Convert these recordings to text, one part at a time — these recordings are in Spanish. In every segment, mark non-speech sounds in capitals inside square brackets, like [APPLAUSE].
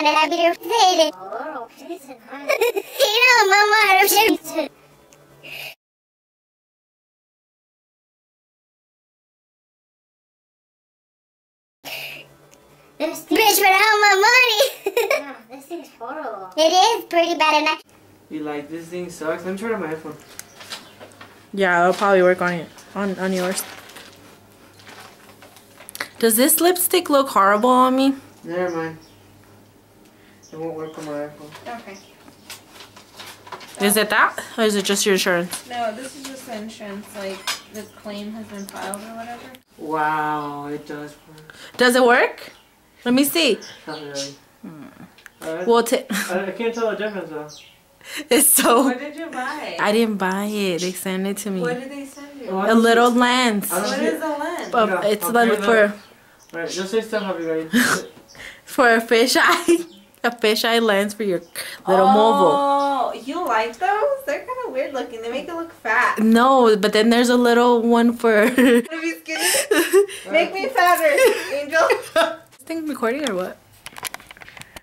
Anne här blir upp till. Oh, prisen här. Hela mamma har Bitch, but how my money? yeah, this thing's horrible. it is pretty bad and I You like this thing sucks? Let me try it on my iPhone. Yeah, I'll probably work on it on on yours. Does this lipstick look horrible on me? Never mind. It won't work on my iPhone. Okay. Is it that, or is it just your insurance? No, this is just the insurance. Like the claim has been filed or whatever. Wow, it does work. Does it work? Let me see. Not really. Uh, Well, ta- I, I can't tell the difference though. [LAUGHS] it's so. What did you buy? I didn't buy it. They sent it to me. What did they send you? Well, A little lens. I don't What see is it. the lens? Uh, Yeah, it's I'll like for Alright, just say stuff, I'll be ready. for a fisheye, [LAUGHS] a fisheye lens for your little mobile. Oh, you like those? They're kind of weird looking. They make it look fat. No, but then there's a little one for. [LAUGHS] [LAUGHS] Make me fatter, Angel. [LAUGHS] This thing recording or what?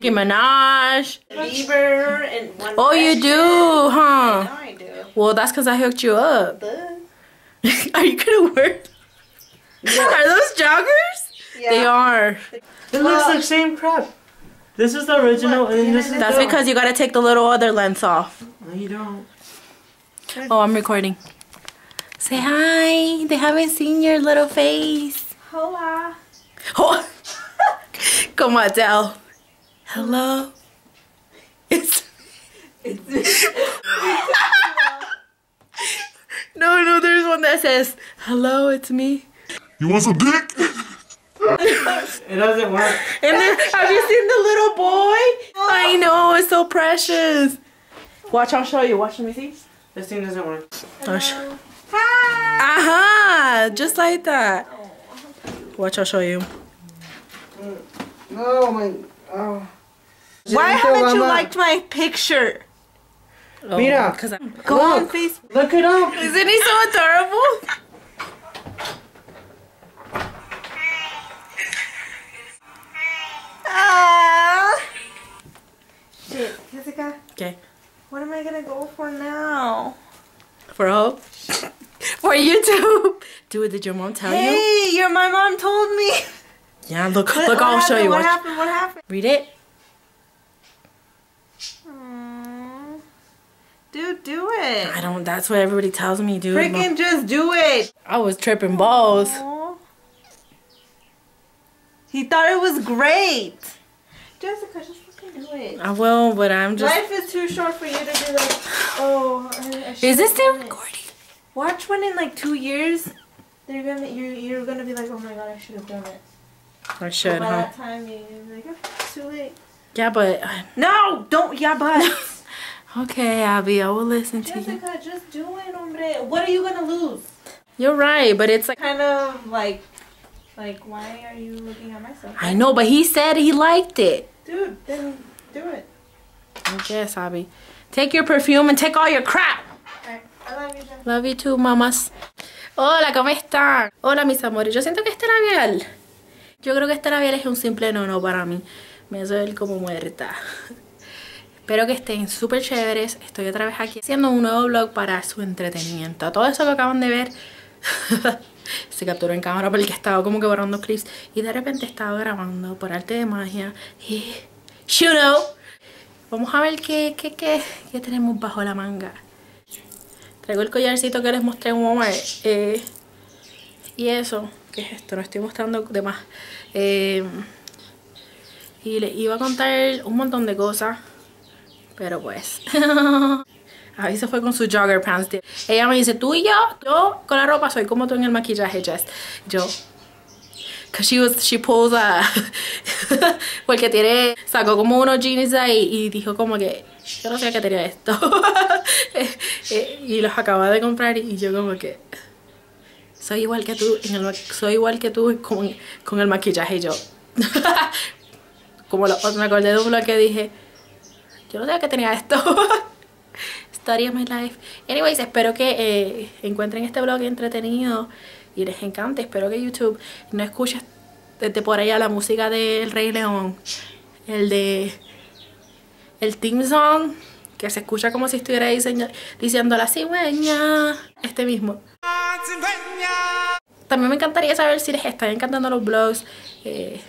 Nicki Minaj. Bieber and one. Oh, you do, huh? Now I do. Well, that's because I hooked you up. Are you gonna wear? Are those joggers? Yeah. They are. it looks the same crap. This is the original, and this is That's the- because you gotta take the little other lens off. No, you don't. Oh, I'm recording. Say hi. They haven't seen your little face. Hola. Oh. [LAUGHS] Come on, Del. Hello. It's. it's. [LAUGHS] no, no, there's one that says, Hello, it's me. You want some dick? [LAUGHS] [LAUGHS] It doesn't work. And then, have you seen the little boy? I know, it's so precious. Watch, I'll show you. Watch, let me see. This thing doesn't work. I'll sh- Hi. Aha! Just like that. Watch, I'll show you. No, my. Oh. Why haven't you liked my picture? Oh, Mira. Cause I- Go on Facebook. Look it up. Isn't he so adorable? Okay. What am I gonna go for now? For hope. [LAUGHS] For YouTube. [LAUGHS] Do it. Did your mom tell you? Hey, your my mom told me. Yeah, look, look, I'll show you. What Watch. happened? What happened? Read it. Dude, do it. I don't, that's what everybody tells me, dude. Freaking just do it. I was tripping balls. Aw. He thought it was great. Jessica, just fucking do it. I will, but I'm just. Life is too short for you to be like, oh. I, I Is this still recording? Watch when in like two years, they're gonna you're you're gonna be like, oh my god, I should have done it. I But should, by huh? that time, you're be like, oh, it's too late. Yeah, but. Uh, no, don't. Yeah, but [LAUGHS] Okay, Abby, I will listen to you. Jessica, just do it, hombre. What are you gonna lose? You're right, but it's like. Kind of like, like, why are you looking at myself? I know, but he said he liked it. Dude, then do it. I guess, Abby. Take your perfume and take all your crap. I love you, Jessica. Love you too, mamas. Hola, ¿cómo están? Hola, mis amores. Yo siento que este labial. Yo creo que este labial es un simple no-no para mí. Me hace ver como muerta. Espero que estén súper chéveres. Estoy otra vez aquí haciendo un nuevo vlog para su entretenimiento. Todo eso que acaban de ver [LAUGHS] [LAUGHS] se capturó en cámara porque estaba como que borrando clips. Y de repente estaba grabando por arte de magia. Y. You know. Vamos a ver qué, qué, qué, qué tenemos bajo la manga. Traigo el collarcito que les mostré en Walmart. eh, y eso, ¿qué es esto? No estoy mostrando de más. Eh, y les iba a contar un montón de cosas. Pero pues. [LAUGHS] Ahí se fue con su jogger pants. Ella me dice, tú y yo, yo con la ropa soy como tú en el maquillaje, Jess. Yo. Cause she was, she pulls a, [LAUGHS] porque tiene, sacó como unos jeans ahí y dijo como que, yo no sé qué tenía esto. [LAUGHS] Eh, eh, y los acababa de comprar y yo como que, soy igual que tú, en el, soy igual que tú con, con el maquillaje yo. [LAUGHS] como lo, me acordé de un que dije, yo no sé que tenía esto. Story of my life. Anyways, espero que eh, encuentren este blog entretenido y les encante. Espero que YouTube no escuches desde por allá la música del Rey León. el de el team song, que se escucha como si estuviera diciendo la cigüeña. Este mismo. También me encantaría saber si les están encantando los vlogs. Eh,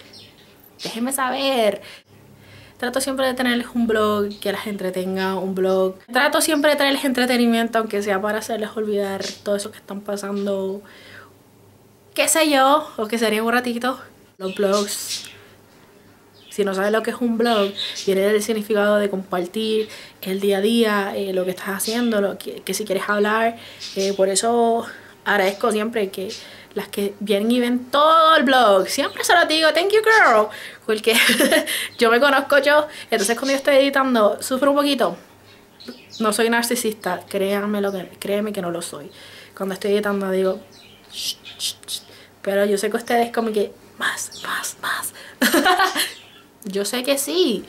déjenme saber. Trato siempre de tenerles un blog que las entretenga, un blog. Trato siempre de traerles entretenimiento, aunque sea para hacerles olvidar todo eso que están pasando. Qué sé yo, o que sería un ratito. Los blogs si no sabes lo que es un blog, viene del significado de compartir el día a día, eh, lo que estás haciendo, lo que, que si quieres hablar. Eh, por eso agradezco siempre que las que vienen y ven todo el blog, siempre se lo digo, thank you girl, porque [LAUGHS] yo me conozco yo, entonces cuando yo estoy editando sufro un poquito. No soy narcisista, créanme, lo que, créeme que no lo soy. Cuando estoy editando digo, pero yo sé que ustedes como que más, más, más. [LAUGHS] Yo sé que sí.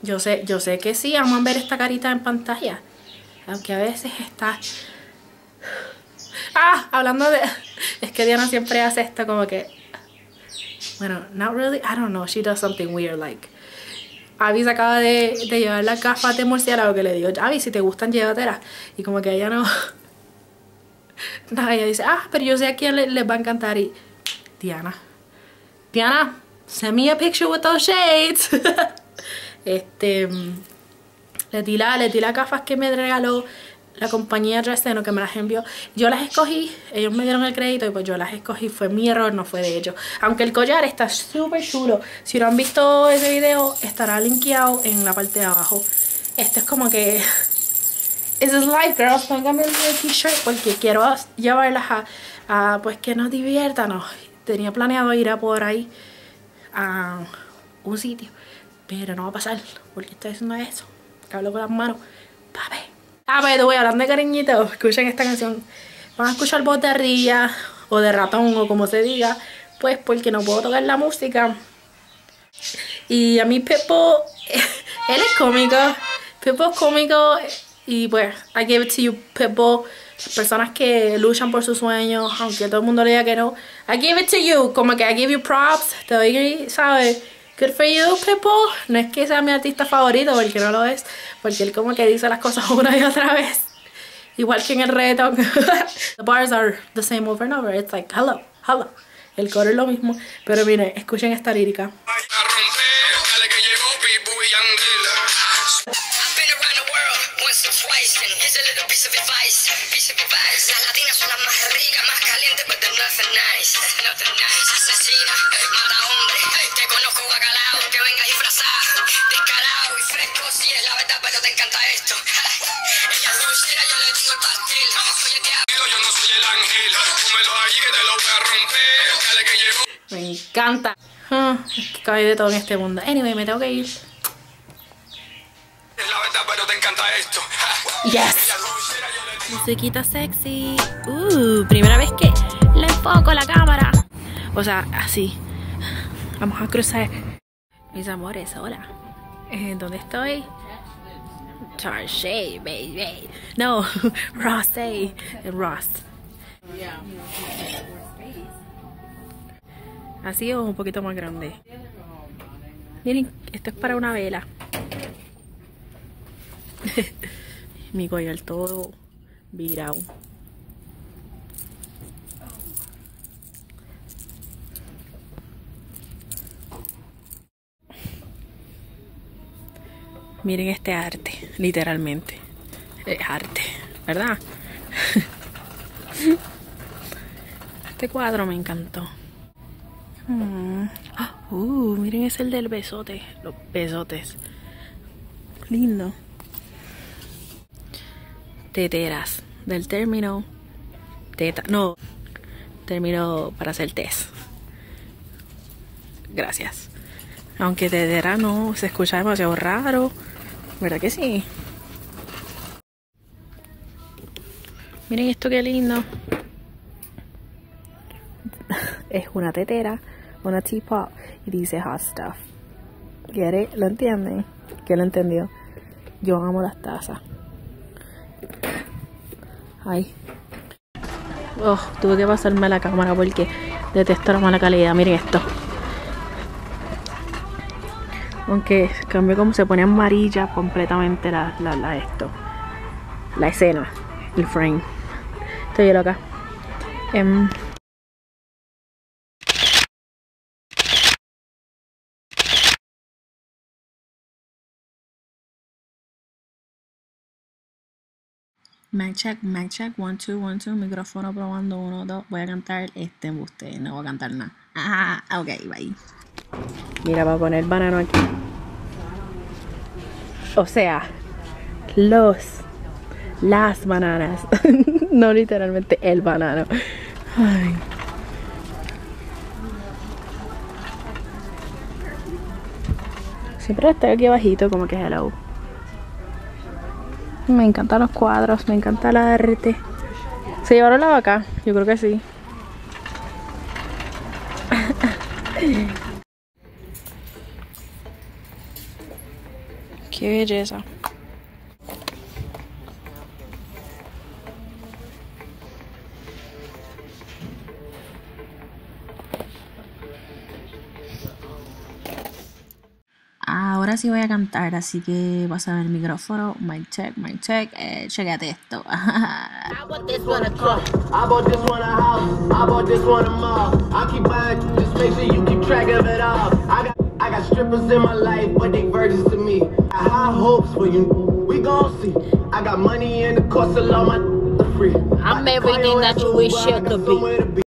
Yo sé, yo sé que sí, aman ver esta carita en pantalla. Aunque a veces está. Ah, hablando de. Es que Diana siempre hace esto como que. Bueno, not really. I don't know. She does something weird like. Abby acaba de, de llevar las gafas de murciélago que le digo, Abby, si te gustan, llévatelas. Y como que ella no. [LAUGHS] No, ella dice, ah, pero yo sé a quién le- les va a encantar. Y. Diana. Diana, send me a picture with those shades. [LAUGHS] este. mm, Le di, la, le las gafas que me regaló la compañía Dresden que me las envió. Yo las escogí, ellos me dieron el crédito y pues yo las escogí. Fue mi error, no fue de ellos. Aunque el collar está súper chulo. Si no han visto ese video, estará linkeado en la parte de abajo. Este es como que... [LAUGHS] Is life, girls. Pónganme el t-shirt porque quiero llevarlas a, pues que nos diviertan. Tenía planeado ir a por ahí a un sitio, pero no va a pasar porque estoy haciendo eso. Que hablo con las manos. Ah, pero voy hablando de cariñito. Escuchen esta canción. Van a escuchar voz de o de ratón o como se diga. Pues porque no puedo tocar la música. Y a mí Pepo, [LAUGHS] él es cómico. Pepo es cómico y pues I give it to you Pepo. Personas que luchan por sus sueños, aunque todo el mundo le diga que no. I give it to you, como que I give you props. Te doy, ¿sabes? Good for you, Pepo. No es que sea mi artista favorito, porque no lo es. Porque él como que dice las cosas [LAUGHS] una y otra vez. Igual que en el reggaeton. [LAUGHS] the bars are the same over and over. It's like, hello, hello. El coro es lo mismo. Pero miren, escuchen esta lírica. A piece of advice. Piece of advice. Las latinas son las más ricas, más calientes, but they're nothing nice. Nothing nice. Asesina, mata hombre. Te conozco bacalao, que venga disfrazado, descarado y fresco. Si es la verdad, pero te encanta esto. [LAUGHS] Ella es dulcera, yo le digo el pastel. Oye, te Yo no soy el ángel. Cómelo allí que te lo voy a romper. Dale que llegó. Me encanta. Ah, es que cabe de todo en este mundo. Anyway, me tengo que ir. La verdad, pero te encanta esto. Yes. Musiquita sexy. Uh, primera vez que le enfoco la cámara. O sea, así. Vamos a cruzar. Mis amores, hola. Eh, ¿Dónde estoy? Charche, baby. No, [LAUGHS] Ross, Ross. Así o un poquito más grande. Miren, esto es para una vela. [LAUGHS] Mi collar todo virado. Miren este arte, literalmente. Es arte, ¿verdad? [LAUGHS] Este cuadro me encantó. Mm. Ah, Uh, miren, es el del besote. Los besotes. Lindo. Teteras. Del término. Teta. No. Término para hacer test. Gracias. Aunque tetera no se escucha demasiado raro. ¿Verdad que sí? Miren esto qué lindo. [LAUGHS] Es una tetera, una teapot y dice hot stuff. ¿Quiere? ¿Lo entienden? ¿Qué lo entendió? Yo amo las tazas. Ay. Oh, tuve que pasarme la cámara porque detesto la mala calidad. Miren esto. Aunque cambió como se pone amarilla completamente la, la, esto. La escena, el frame. Estoy acá. Em, Mic check, mic check, one, two, one, two, micrófono probando, uno, dos. Voy a cantar este embuste, no voy a cantar nada. Ah, ok, bye. Mira, voy a poner banano aquí. O sea, los, las bananas. [LAUGHS] no literalmente el banano. Ay. Siempre estoy aquí abajito como que hello. Me encantan los cuadros, me encanta el arte. ¿Se llevaron la vaca? Yo creo que sí. [LAUGHS] Qué belleza. Ahora sí voy a cantar, así que vas a ver el micrófono. Mic check, mic check. Eh, chequeate esto. [LAUGHS] I bought this one a house. I bought this one a mall. I keep buying, just make sure you keep track of it all. I got, I got strippers in my life, but they virgins to me. I got high hopes for you. We gon' see. I got money in the course of all my free. I'm everything that you wish you could be. be.